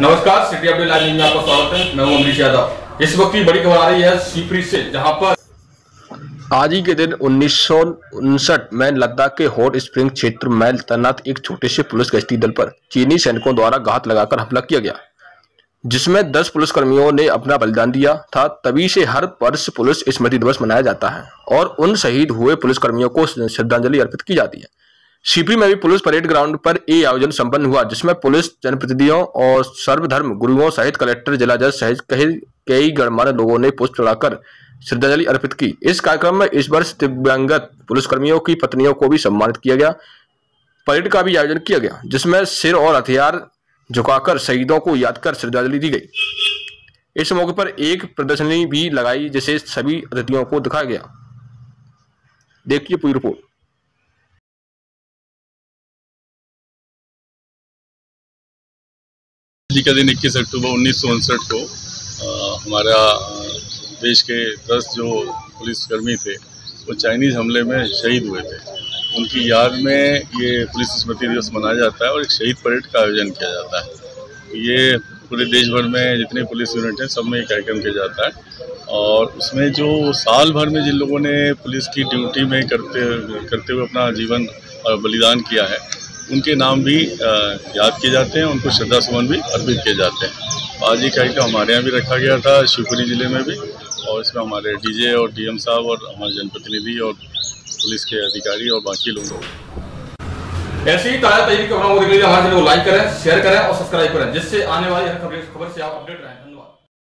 नमस्कार, city update live में आपका स्वागत है। मैं हूँ अमरीश यादव। इस वक्त की बड़ी खबर आ रही है सीपरी से, जहाँ पर आज ही के दिन उन्नीस सौ उनसठ में लद्दाख के हॉट स्प्रिंग क्षेत्र में तैनात एक छोटे से पुलिस गश्ती दल पर चीनी सैनिकों द्वारा घात लगाकर हमला किया गया, जिसमें 10 पुलिसकर्मियों ने अपना बलिदान दिया था। तभी से हर वर्ष पुलिस स्मृति दिवस मनाया जाता है और उन शहीद हुए पुलिसकर्मियों को श्रद्धांजलि अर्पित की जाती है। शिवपुरी में भी पुलिस परेड ग्राउंड पर ये आयोजन संपन्न हुआ, जिसमें पुलिस, जनप्रतिनिधियों और सर्वधर्म गुरुओं सहित कलेक्टर जिला जज सहित कई कई गणमान्य लोगों ने पुष्प चढ़ाकर श्रद्धांजलि अर्पित की। इस कार्यक्रम में इस वर्ष दिव्यांगत पुलिसकर्मियों की पत्नियों को भी सम्मानित किया गया। परेड का भी आयोजन किया गया, जिसमें सिर और हथियार झुकाकर शहीदों को याद कर श्रद्धांजलि दी गई। इस मौके पर एक प्रदर्शनी भी लगाई, जिसे सभी अतिथियों को दिखाया गया। देखिए पूरी रिपोर्ट। जी का दिन 21 अक्टूबर उन्नीस सौ उनसठ को आ, हमारा देश के 10 जो पुलिसकर्मी थे वो चाइनीज़ हमले में शहीद हुए थे। उनकी याद में ये पुलिस स्मृति दिवस मनाया जाता है और एक शहीद परेड का आयोजन किया जाता है। ये पूरे देश भर में जितने पुलिस यूनिट हैं सब में ये कार्यक्रम किया जाता है। और उसमें जो साल भर में जिन लोगों ने पुलिस की ड्यूटी में करते करते हुए अपना जीवन और बलिदान किया है उनके नाम भी याद किए जाते हैं, उनको श्रद्धा सुमन भी अर्पित किए जाते हैं। आज ये कार्यक्रम हमारे यहाँ भी रखा गया था, शिवपुरी ज़िले में भी, और इसमें हमारे डीजे और डीएम साहब और हमारे जनप्रतिनिधि और पुलिस के अधिकारी और बाकी लोग ऐसी ही ताज़ा तरीके खबरों को देखने हमारे चैनल को लाइक करें, शेयर करें और सब्सक्राइब करें, जिससे आने वाली हर खबर से आप अपडेट रहें।